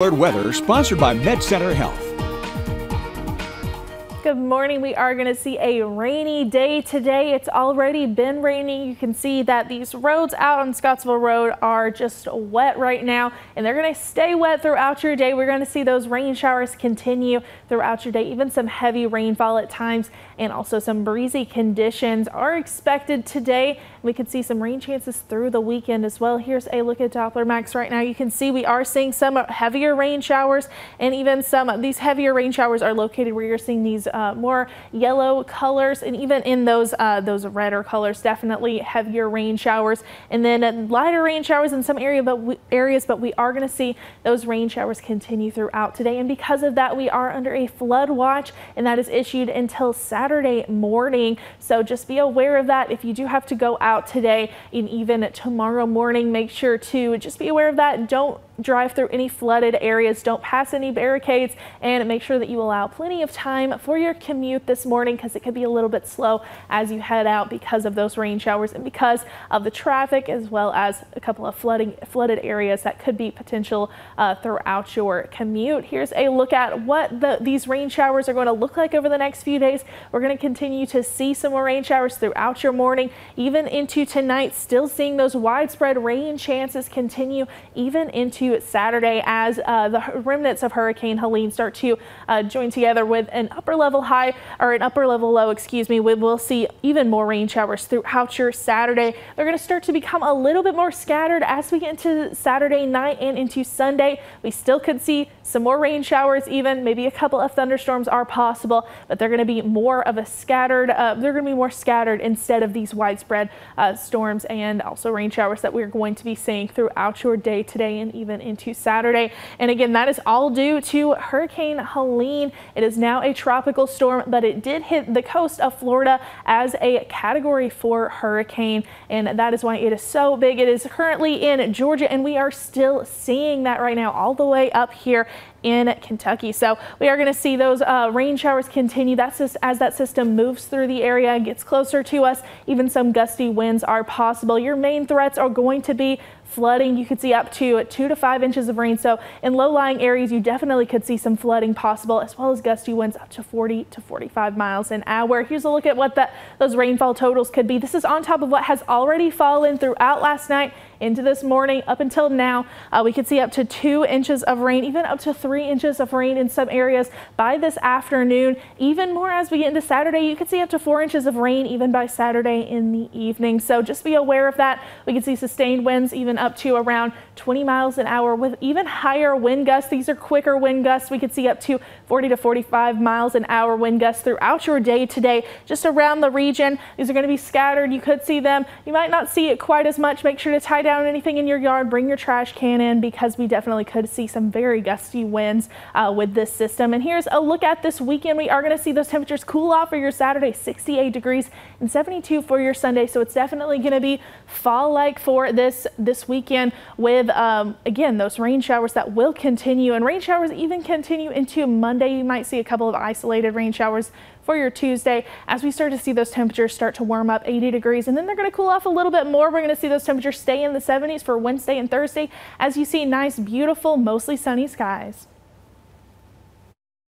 Weather sponsored by Med Center Health. Good morning. We are going to see a rainy day today. It's already been raining. You can see that these roads out on Scottsville Road are just wet right now, and they're going to stay wet throughout your day. We're going to see those rain showers continue throughout your day, even some heavy rainfall at times, and also some breezy conditions are expected today. We could see some rain chances through the weekend as well. Here's a look at Doppler Max right now. You can see we are seeing some heavier rain showers, and even some of these heavier rain showers are located where you're seeing these more yellow colors and even in those uh, those redder colors definitely heavier rain showers and then lighter rain showers in some area but we, areas but we are going to see those rain showers continue throughout today and because of that we are under a flood watch and that is issued until Saturday morning. So just be aware of that. If you do have to go out today and even tomorrow morning make sure to just be aware of that. Don't drive through any flooded areas. Don't pass any barricades and make sure that you allow plenty of time for your commute this morning because it could be a little bit slow as you head out because of those rain showers and because of the traffic as well as a couple of flooding flooded areas that could be potential uh, throughout your commute. Here's a look at what the, these rain showers are going to look like over the next few days. We're going to continue to see some more rain showers throughout your morning, even into tonight, still seeing those widespread rain chances continue even into Saturday as uh, the remnants of Hurricane Helene start to uh, join together with an upper level high or an upper level low, excuse me. We will see even more rain showers throughout your Saturday. They're going to start to become a little bit more scattered as we get into Saturday night and into Sunday. We still could see some more rain showers, even maybe a couple of thunderstorms are possible, but they're going to be more of a scattered. Uh, they're going to be more scattered instead of these widespread uh, storms and also rain showers that we're going to be seeing throughout your day today and even into Saturday. And again, that is all due to Hurricane Helene. It is now a tropical storm, but it did hit the coast of Florida as a category four hurricane. And that is why it is so big. It is currently in Georgia, and we are still seeing that right now all the way up here in Kentucky. So we are going to see those uh, rain showers continue. That's just as that system moves through the area and gets closer to us. Even some gusty winds are possible. Your main threats are going to be flooding. You could see up to two to five inches of rain. So in low-lying areas, you definitely could see some flooding possible, as well as gusty winds up to 40 to 45 miles an hour. Here's a look at what the, those rainfall totals could be. This is on top of what has already fallen throughout last night into this morning up until now. Uh, we could see up to two inches of rain, even up to three inches of rain in some areas by this afternoon. Even more as we get into Saturday, you could see up to four inches of rain even by Saturday in the evening. So just be aware of that. We can see sustained winds even up to around 20 miles an hour with even higher wind gusts. These are quicker wind gusts. We could see up to 40 to 45 miles an hour wind gusts throughout your day today, just around the region. These are going to be scattered. You could see them. You might not see it quite as much. Make sure to tie down anything in your yard, bring your trash can in because we definitely could see some very gusty winds uh, with this system. And here's a look at this weekend. We are going to see those temperatures cool off for your Saturday, 68 degrees and 72 for your Sunday. So it's definitely going to be fall-like for this this weekend with, um, again, those rain showers that will continue and rain showers even continue into Monday. You might see a couple of isolated rain showers for your Tuesday as we start to see those temperatures start to warm up 80 degrees and then they're going to cool off a little bit more. We're going to see those temperatures stay in the 70s for Wednesday and Thursday as you see nice, beautiful, mostly sunny skies.